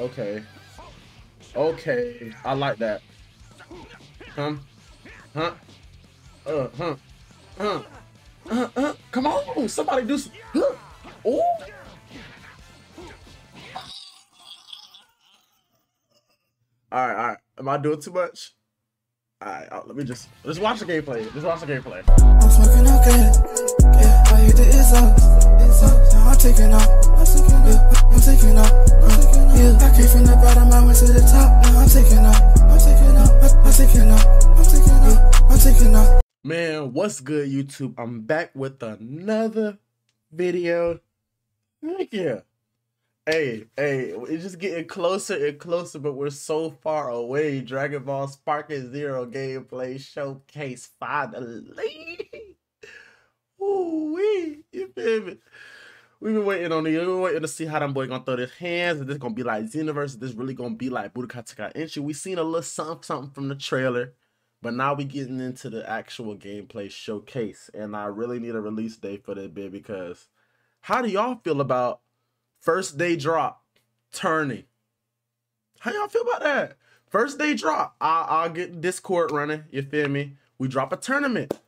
Okay. Okay. I like that. Huh? Huh? Uh, huh? Huh? Uh, uh, come on! Somebody do some. Huh? Oh! Alright, alright. Am I doing too much? Alright, let me just just watch the gameplay. Just watch the gameplay. I'm fucking okay. Yeah, I hit the it's up. It's up. I'm taking off. I'm taking off. I'm taking off. Yeah, I came from the bottom, I went to the top. Now I'm taking off. Man, what's good, YouTube? I'm back with another video. Thank you. Hey, hey, it's just getting closer and closer, but we're so far away. Dragon Ball Sparking Zero gameplay showcase finally. Ooh wee, you feel me? We've been waiting on the, we've been waiting to see how them boy gonna throw his hands. Is this gonna be like Xenoverse? Is this really gonna be like Budokai Tenkaichi? We seen a little something, something from the trailer, but now we getting into the actual gameplay showcase, and I really need a release date for that bit because how do y'all feel about First day drop, turning. How y'all feel about that? First day drop. I'll, I'll get Discord running. You feel me? We drop a tournament.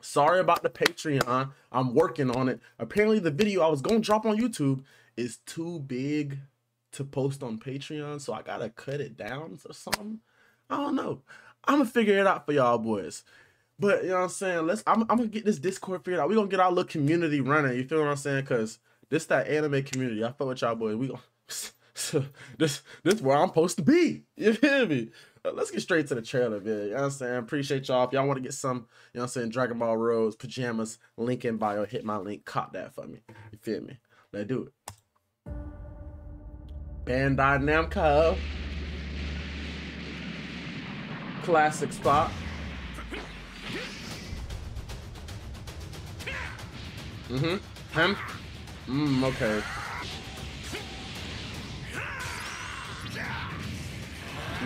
Sorry about the Patreon. I'm working on it. Apparently, the video I was going to drop on YouTube is too big to post on Patreon, so I got to cut it down or something. I don't know. I'm going to figure it out for y'all boys. But, you know what I'm saying? Let's. I'm, I'm going to get this Discord figured out. We're going to get our little community running. You feel what I'm saying? Because this that anime community. I fuck with y'all boys. We going this this where I'm supposed to be. You feel me? Uh, let's get straight to the trailer, man. You know what I'm saying? Appreciate y'all. If y'all want to get some, you know what I'm saying, Dragon Ball Rose, pajamas, link in bio, hit my link, cop that for me. You feel me? Let's do it. Bandai Namco. Classic spot. Mm-hmm. Him. Mmm, okay.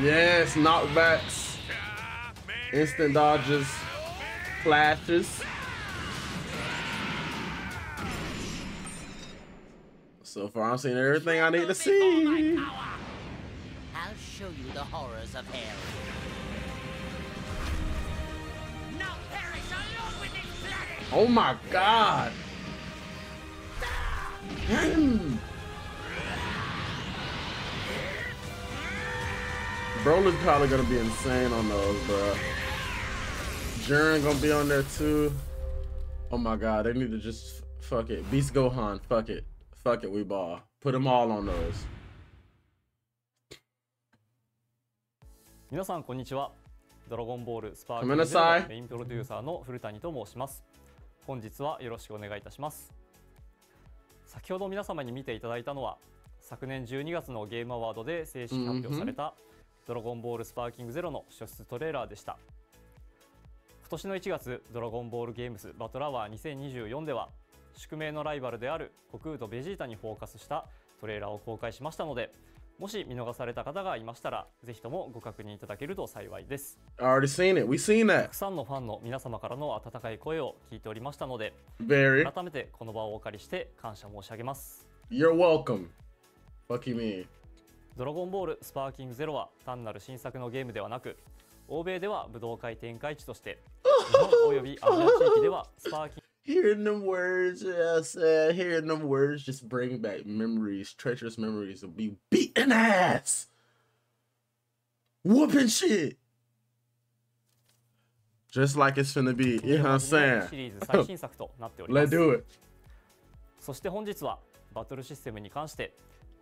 Yes, knockbacks. Instant dodges. Flashes. So far, I'm seeing everything I need to see. I'll show you the horrors of hell. Oh my god! Broly's probably gonna be insane on those, bro. Jiren gonna be on there too. Oh my god, they need to just fuck it. Beast Gohan, fuck it. Fuck it, we ball. Put them all on those. 皆さんこんにちは。ドラゴンボールスパークのメインプロデューサーの古谷と申します。本日はよろしくお願いいたします。先ほど皆様に見ていただいたのは昨年12月のゲームアワードで正式発表された「ドラゴンボールスパーキングゼロの初出トレーラーでした今年の1月「ドラゴンボールゲームズバトラワー2024」では宿命のライバルである悟空とベジータにフォーカスしたトレーラーを公開しましたのでもし見逃された方がいましたら、ぜひともご確認いただけると幸いです。already seen it. We seen that. たくさんのファンの皆様からの温かい声を聞いておりましたので、Very. 改めてこの場をお借りして感謝申し上げます。You're welcome. Fuck you mean. ドラゴンボールスパーキングゼロは単なる新作のゲームではなく、欧米では武道会展開地として、日本およびアジア地域ではスパーキング hearing them words, I said, hearing them words just bring back memories, treacherous memories of be beating ass, whooping shit. Just like it's gonna be, you know what I'm saying? Let's do it. そして本日はバトルシステムに関して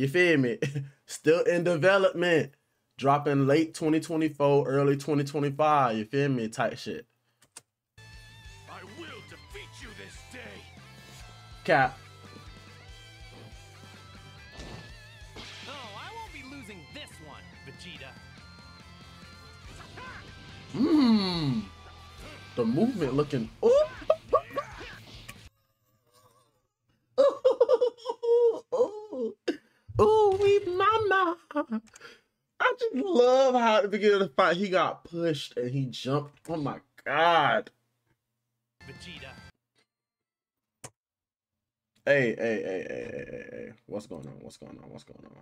You feel me? still in development. Dropping late 2024, early 2025. You feel me? Type shit. Cap. Oh, I won't be losing this one. Mmm. The movement looking. Ooh, ooh, we mama. I just love how at the beginning of the fight he got pushed and he jumped. Oh my god. Vegeta. Hey, hey, hey, hey, hey, hey, hey. What's going on? What's going on? What's going on?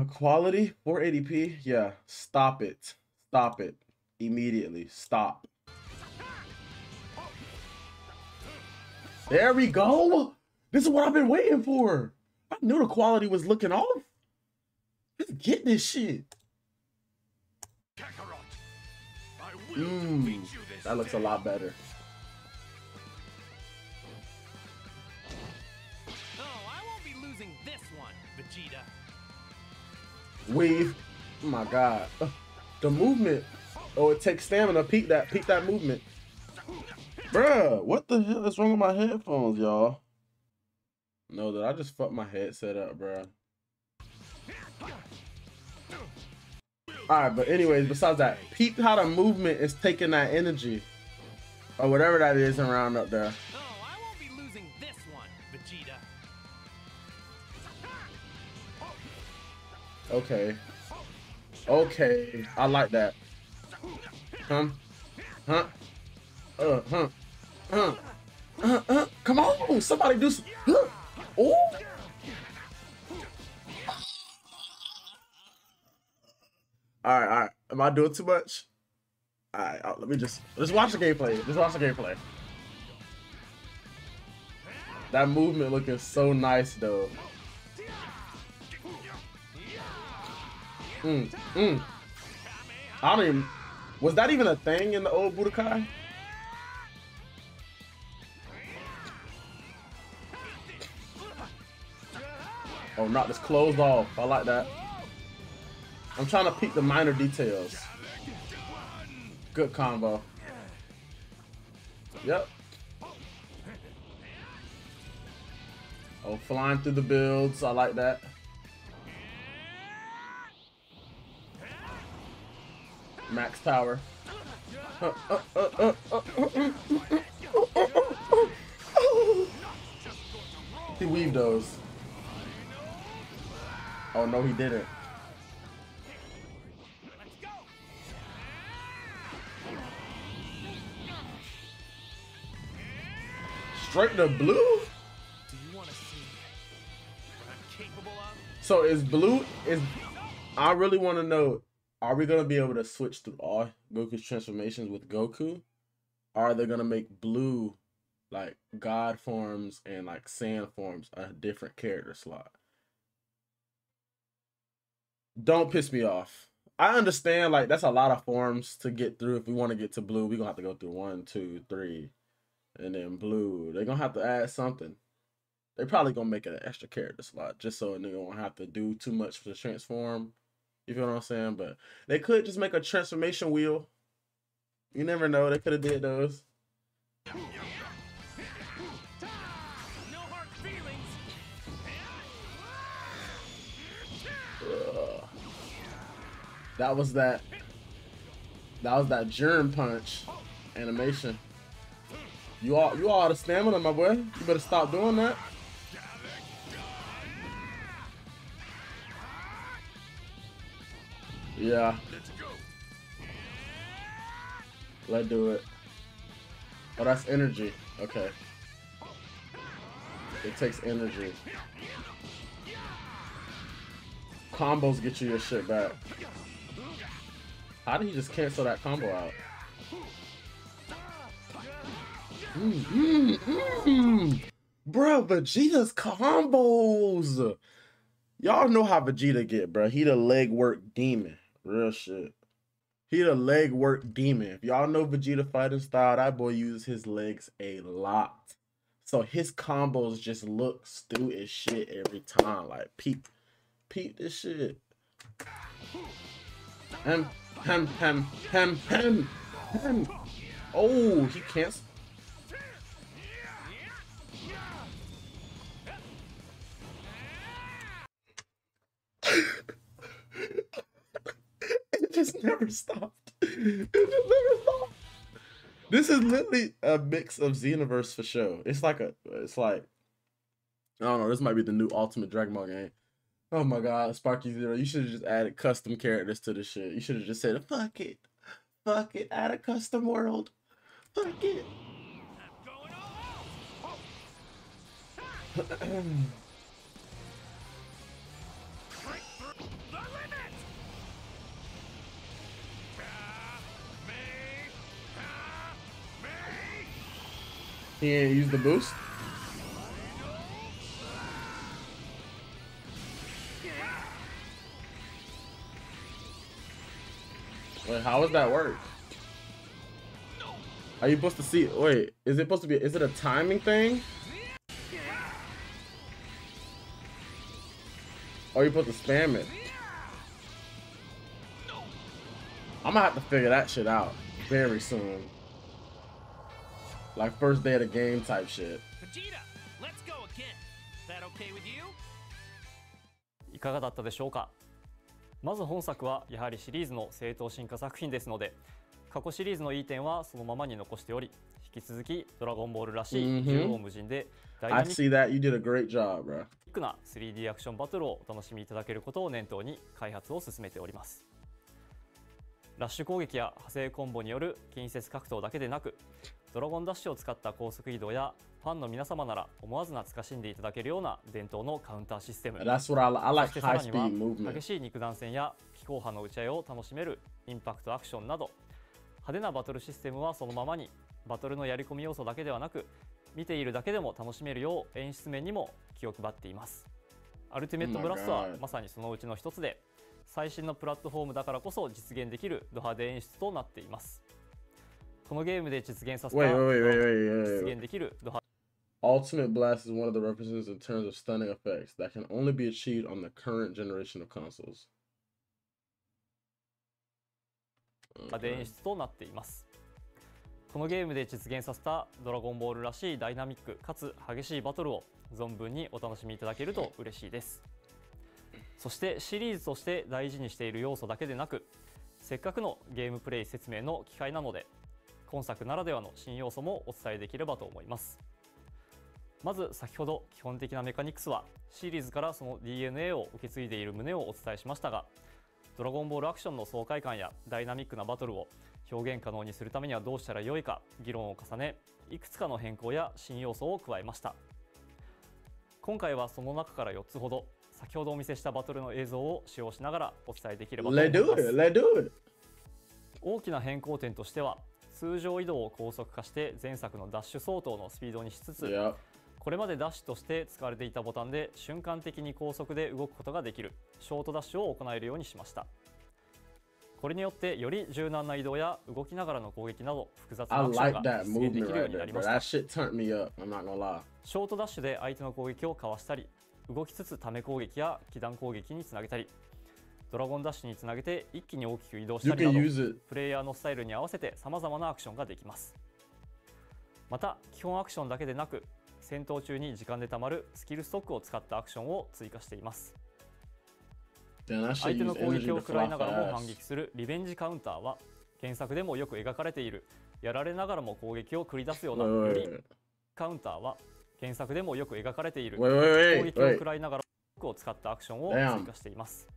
Uh, quality 480p. Yeah, stop it. Stop it. Immediately. Stop. There we go. This is what I've been waiting for. I knew the quality was looking off. Let's get this shit. Mmm, that looks a lot better. Weave. Oh my god. Uh, the movement. Oh, it takes stamina. Peek that. Peek that movement. Bruh, what the hell is wrong with my headphones, y'all? No, that I just fucked my headset up, bro. Alright, but anyways, besides that, peep how the movement is taking that energy. Or whatever that is around up there. Okay. Okay. I like that. Huh? Huh? Uh, huh? Huh? Uh, uh, come on! Somebody do some. Huh? Oh! Alright, alright. Am I doing too much? Alright, let me just let's watch the gameplay. Let's watch the gameplay. That movement looking so nice though. Mm, mm. I even. Was that even a thing in the old Budokai? Oh, not this closed off. I like that. I'm trying to peek the minor details. Good combo. Yep. Oh, flying through the builds. I like that. Max power. he weaved those. Oh no, he didn't. Straight to blue? So is blue is I really want to know are we gonna be able to switch through all Goku's transformations with Goku? Are they gonna make blue like god forms and like Saiyan forms a different character slot? Don't piss me off. I understand like that's a lot of forms to get through. If we want to get to blue, we're gonna have to go through one, two, three, and then blue. They're gonna have to add something. They're probably gonna make an extra character slot just so they won't have to do too much for the transform you feel what I'm saying? But they could just make a transformation wheel. You never know. They could have did those. That was that. That was that germ punch animation. You all, you all out of stamina, my boy. You better stop doing that. Yeah. Let's do it. Oh, that's energy. Okay. It takes energy. Combos get you your shit back. How did he just cancel that combo out? Mm, mm, mm. Bro, Vegeta's combos. Y'all know how Vegeta get, bro. He the leg work demon. Real shit. He the leg work demon. If y'all know Vegeta fighting style, that boy uses his legs a lot. So his combos just look stupid shit every time. Like peep, peep this shit. Hem, hem, hem, hem, hem, hem. Oh, he can't. It just never stopped. It just never stopped. This is literally a mix of Xenoverse for sure. It's like a, it's like, I don't know. This might be the new Ultimate Dragon Ball game. Oh my God, Sparking Zero! You should have just added custom characters to the shit. You should have just said, "Fuck it, fuck it, add a custom world, fuck it." He ain't use the boost. Wait, how does that work? Are you supposed to see? Wait, is it supposed to be? Is it a timing thing? Or are you supposed to spam it? I'm gonna have to figure that shit out very soon. Like first day of the game type shit. Vegeta, let's go again. That okay with you? いかがだったでしょうか まず本作はやはりシリーズの正当進化作品ですので過去シリーズのいい点はそのままに残しており引き続きドラゴンボールらしい縦横無尽でダイナミックな 3D アクションバトルをお楽しみいただけることを念頭に開発を進めております。ラッシュ攻撃や派生コンボによる近接格闘だけでなくドラゴンダッシュを使った高速移動やファンの皆様なら思わず懐かしんでいただけるような伝統のカウンターシステム。That's what I, like そしてさらには激しい肉弾戦や気候派の打ち合いを楽しめるインパクトアクションなど派手なバトルシステムはそのままにバトルのやり込み要素だけではなく見ているだけでも楽しめるよう演出面にも気を配っています。アルティメットブラストはまさにそのうちの一つで最新のプラットフォームだからこそ実現できるド派手演出となっています。このゲームで実現させた実現できるドハ Ultimate Blast is one of the references in terms of stunning effects that can only be achieved on the current generation of consoles. で演出となっています。このゲームで実現させたドラゴンボールらしいダイナミックかつ激しいバトルを存分にお楽しみいただけると嬉しいです。そしてシリーズとして大事にしている要素だけでなくせっかくのゲームプレイ説明の機会なので今作ならではの新要素もお伝えできればと思いますまず先ほど基本的なメカニクスはシリーズからその DNA を受け継いでいる旨をお伝えしましたがドラゴンボールアクションの爽快感やダイナミックなバトルを表現可能にするためにはどうしたらよいか議論を重ねいくつかの変更や新要素を加えました。今回はその中から4つほど先ほどお見せしたバトルの映像を使用しながらお伝えできればと思います。大きな変更点としては通常移動を高速化して前作のダッシュ相当のスピードにしつつこれまでダッシュとして使われていたボタンで瞬間的に高速で動くことができる。ショートダッシュを行えるようにしました。これによってより柔軟な移動や動きながらの攻撃など複雑なアクションが実現できるようになりました。ショートダッシュで相手の攻撃をかわしたり動きつつため攻撃や気弾攻撃につなげたりドラゴンダッシュにつなげて一気に大きく移動したりなどプレイヤーのスタイルに合わせてさまざまなアクションができます。また基本アクションだけでなく戦闘中に時間でたまるスキルストックを使ったアクションを追加しています。相手の攻撃を食らいながらも反撃するリベンジカウンターは原作でもよく描かれている。やられながらも攻撃を繰り出すようなよりカウンターは原作でもよく描かれている。攻撃を食らいながらを使ったアクションを追加しています。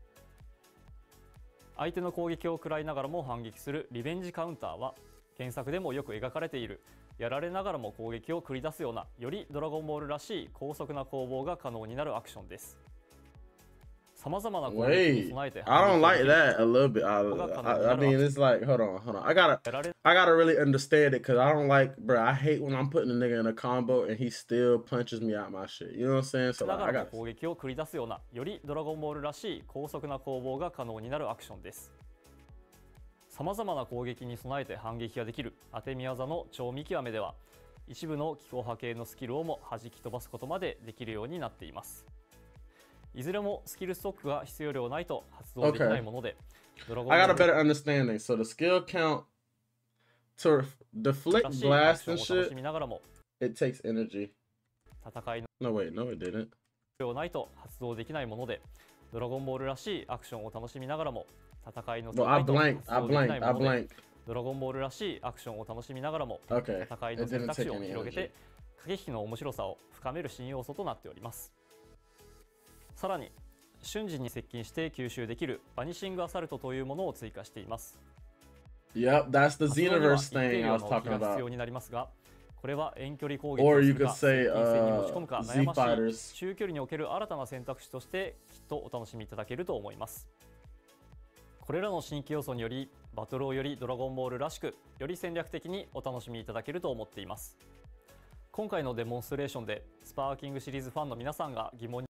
相手の攻撃を食らいながらも反撃するリベンジカウンターは原作でもよく描かれているやられながらも攻撃を繰り出すようなよりドラゴンボールらしい高速な攻防が可能になるアクションですさまざまな攻撃に備えて I don't like that a little bit I, I, I mean it's like hold on hold on I gotta I gotta really understand it because I don't like bro I hate when I'm putting a nigga in a combo and he still punches me out my shit you know what I'm saying so like, I got 攻撃を繰り出すようなよりドラゴンボールらしい高速な攻防が可能になるアクションですさまざまな攻撃に備えて反撃ができる当て宮座の超見極めでは一部の気候波形のスキルをも弾き飛ばすことまでできるようになっていますいずれもスキルストックが必要量ないと発動できないもので、okay. I got a better understanding. So the skill count to deflect blast and shit, it takes energy. 戦いの No, wait, no, it didn't. 量ないと発動できないもので、ドラゴンボールらしいアクションを楽しみながらも戦いの well, I blanked, I blanked, I blanked. ドラゴンボールらしいアクションを楽しみながらも.戦いの選択肢を広げて駆け引きの面白さを深める新要素となっておりますさらに瞬時に接近して吸収できるバニシングアサルトというものを追加しています Yep, that's the Xenoverse thing I was talking about. 必要になりますがこれは遠距離攻撃をするか、say, uh, に持ち込むか悩ましい中距離における新たな選択肢としてきっとお楽しみいただけると思います。これらの新規要素によりバトルをよりドラゴンボールらしくより戦略的にお楽しみいただけると思っています今回のデモンストレーションでスパーキングシリーズファンの皆さんが疑問に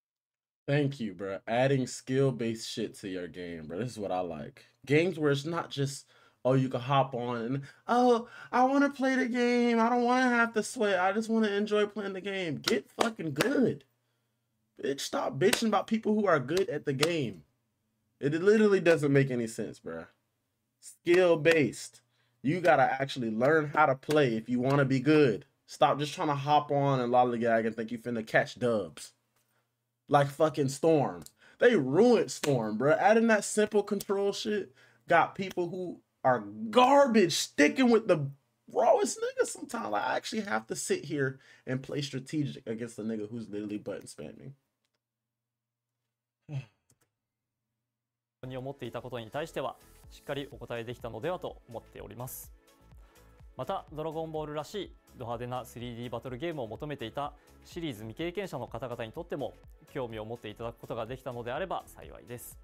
Thank you, bro. Adding skill based shit to your game, bro. This is what I like. Games where it's not just oh, you can hop on and oh, I want to play the game. I don't want to have to sweat. I just want to enjoy playing the game. Get fucking good. Bitch, stop bitching about people who are good at the game. It literally doesn't make any sense, bro. Skill based. You got to actually learn how to play if you want to be good. Stop just trying to hop on and lollygag and think you finna catch dubs. Like fucking Storm. They ruined Storm, bro. Adding that simple control shit got people who are garbage sticking with the rawest nigga sometimes. I actually have to sit here and play strategic against the nigga who's literally button spamming. に思っていたことに対してはしっかりお答えできたのではと思っております。またドラゴンボールらしいド派手な 3D バトルゲームを求めていたシリーズ未経験者の方々にとっても興味を持っていただくことができたのであれば幸いです。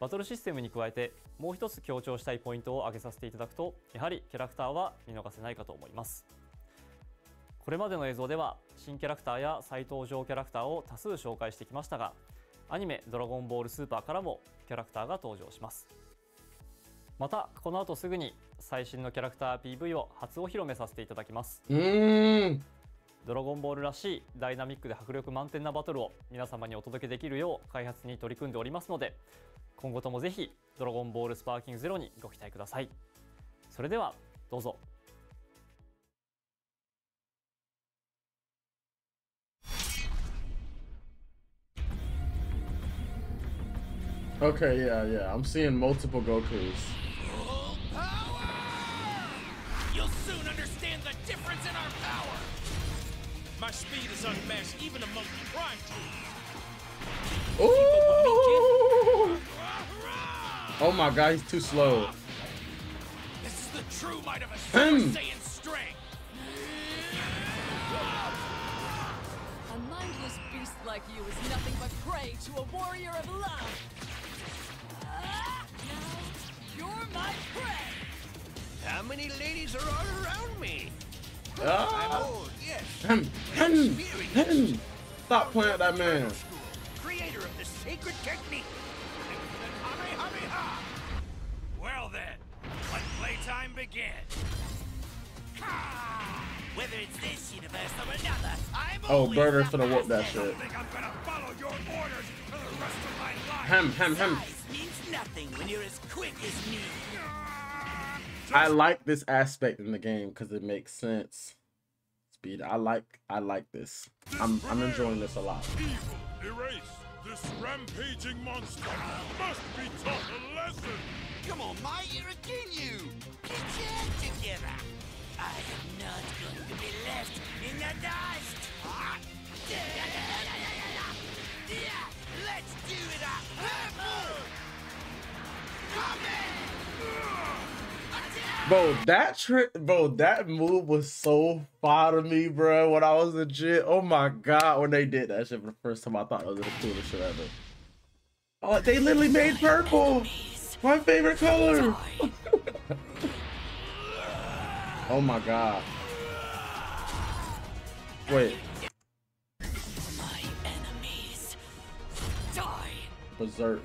バトルシステムに加えてもう一つ強調したいポイントを挙げさせていただくとやはりキャラクターは見逃せないかと思います。これまでの映像では新キャラクターや再登場キャラクターを多数紹介してきましたがアニメ「ドラゴンボールスーパー」からもキャラクターが登場します。またこの後すぐに最新のキャラクター PV を初お披露目させていただきます。ドラゴンボールらしいダイナミックで迫力満点なバトルを皆様にお届けできるよう開発に取り組んでおりますので今後ともぜひドラゴンボールスパーキングゼロにご期待ください。それではどうぞ Okay, yeah, yeah. I'm seeing multiple Gokus. You'll soon understand the difference in our power. My speed is unmatched even among the prime Ooh! Oh my god, he's too slow. This is the true might of a Super Saiyan strength. A mindless beast like you is nothing but prey to a warrior of love. My prey! How many ladies are all around me? Ah. I'm yes. Hem, hem, hem. Stop playing at that man. Creator of the sacred technique. Well then, let playtime begin. Whether it's this universe or another, I'm oh, Burner's gonna whoop that shit. Hem, hem, hem nothing when you're as quick as me. I like this aspect in the game because it makes sense. Speed. I like I like this. I'm I'm enjoying this a lot. Evil, erase this rampaging monster. Must be taught a lesson. Come on, my you're a Ginyu. Get your head together. I am not going to be left in the dust. Let's do it up. Bro, that trick, bro, that move was so fire to me, bro. When I was legit, oh my god, when they did that shit for the first time, I thought it was the coolest shit ever. Oh, they literally made purple, my favorite color. oh my god. Wait. Berserk.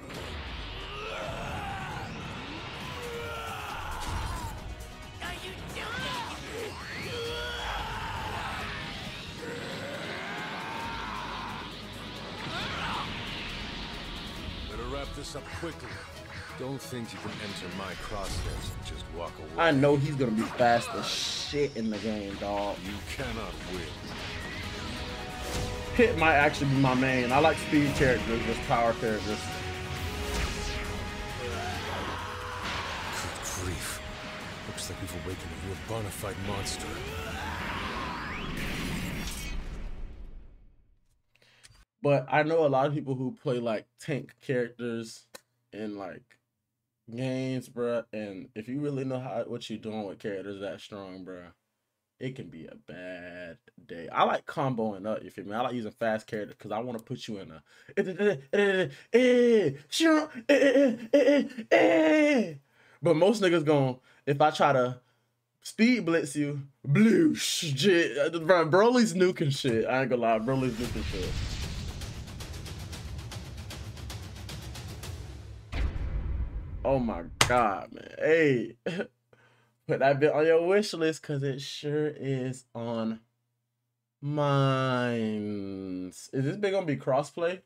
This up quickly. Don't think you can enter my crosshairs and just walk away. I know he's gonna be fast as shit in the game, dog. You cannot win. Hit might actually be my main. I like speed characters, just power characters. Good grief. Looks like we've awakened a real bona fide monster. But I know a lot of people who play like tank characters in like games, bruh. And if you really know how what you're doing with characters that strong, bruh, it can be a bad day. I like comboing up, you feel me? I like using fast characters because I want to put you in a but most niggas going if I try to speed blitz you, blue shit. Broly's nuking shit. I ain't gonna lie, Broly's nuking shit. Oh my god, man. Hey, put that bit on your wish list because it sure is on mine. Is this big gonna be crossplay?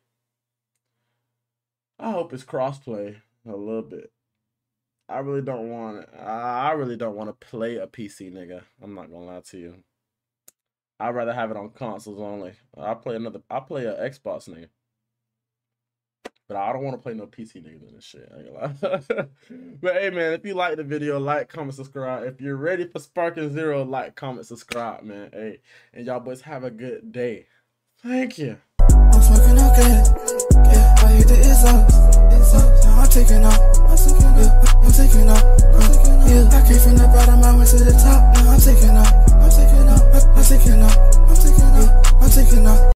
I hope it's crossplay a little bit. I really don't want I really don't want to play a PC nigga. I'm not gonna lie to you. I'd rather have it on consoles only. I play another I play a Xbox nigga. But I don't want to play no PC niggas in this shit. I ain't gonna lie. but hey man, if you like the video, like, comment, subscribe. If you're ready for Sparking Zero, like, comment, subscribe, man. Hey, and y'all boys have a good day. Thank you. I'm fucking okay. Yeah. Now I'm taking off. I'm taking off. I'm taking off. I'm taking off. Yeah, I came from the bottom, I went to the top. Now I'm taking off. I'm taking off. I'm taking off.